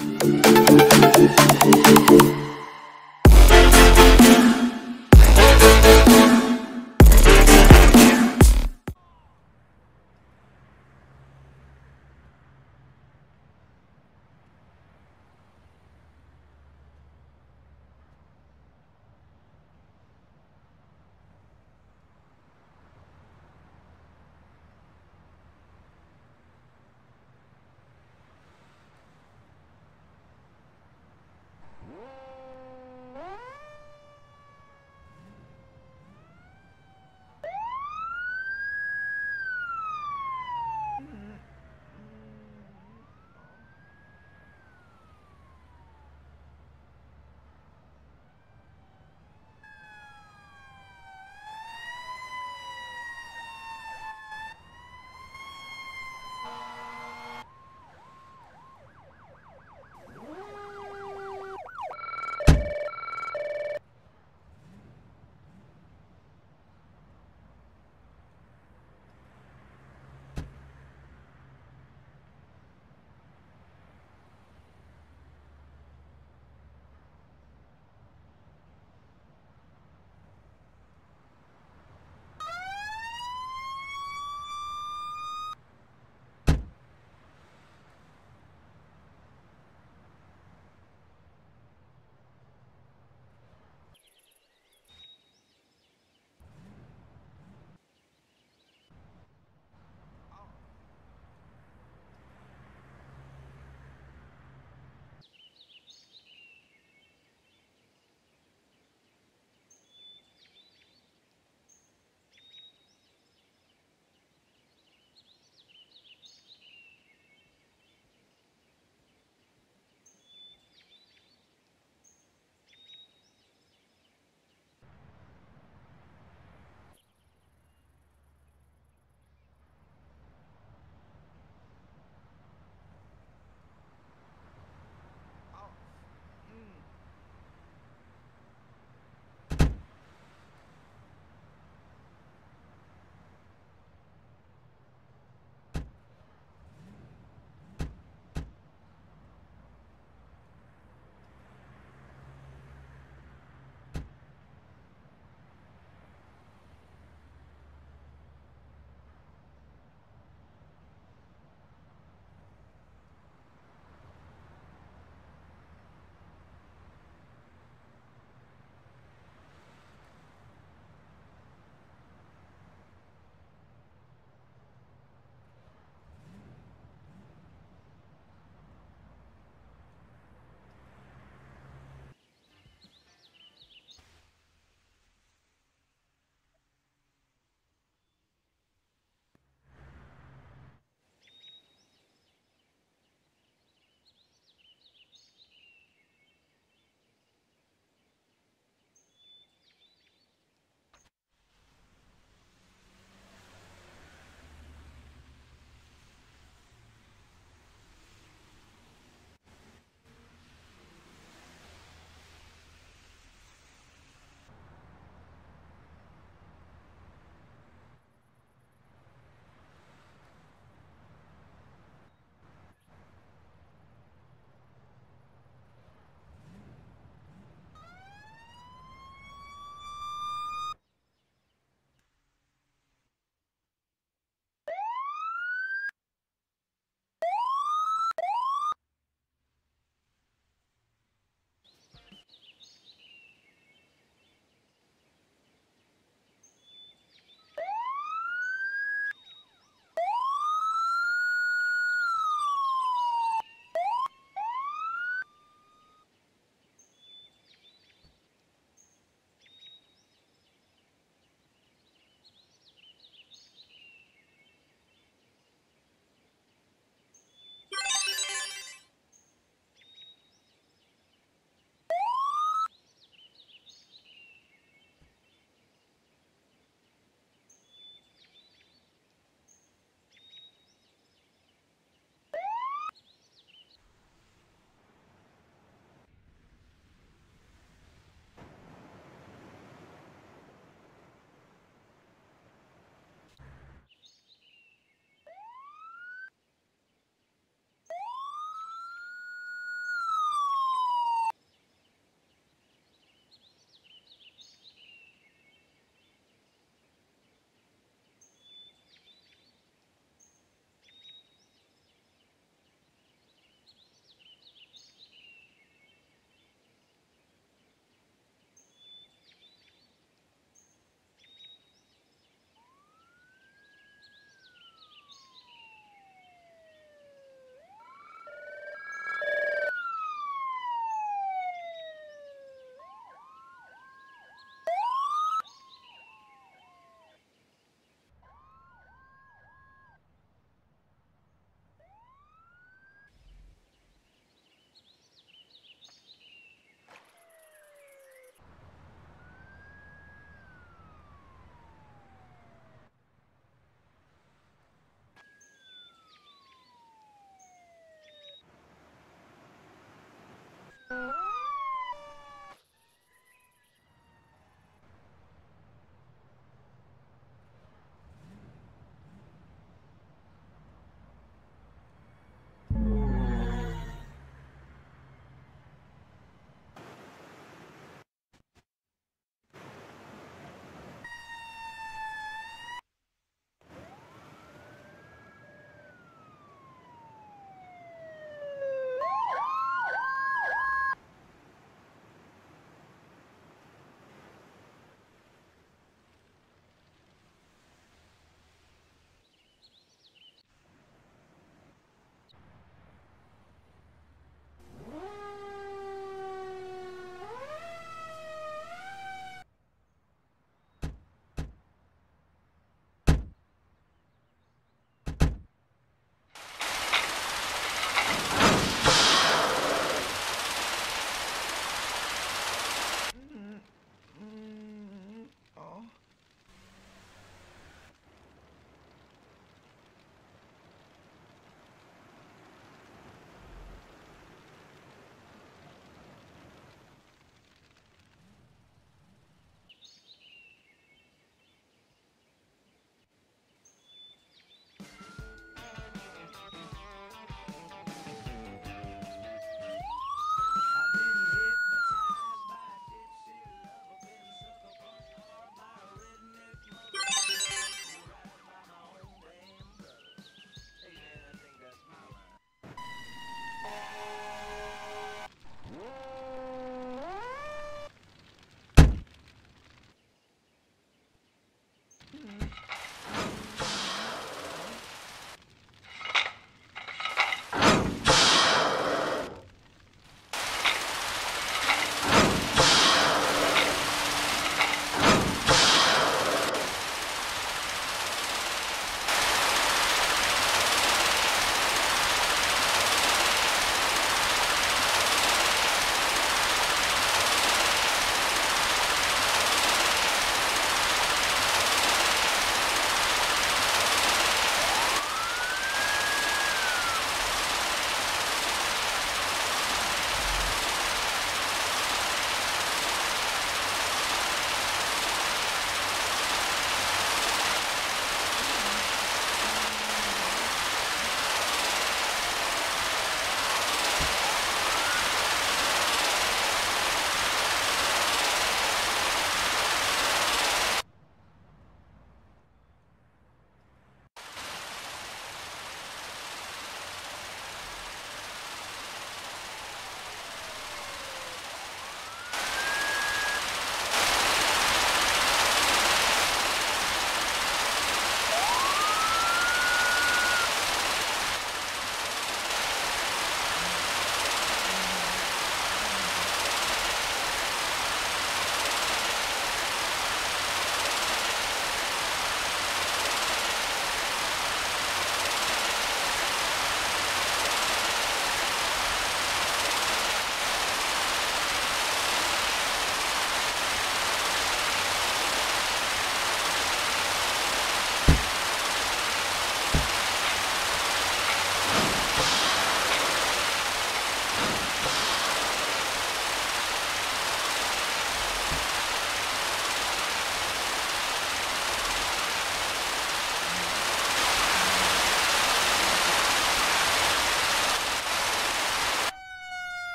Yeah.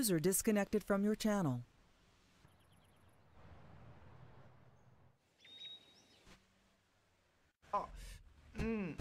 User disconnected from your channel. Oh. Mm.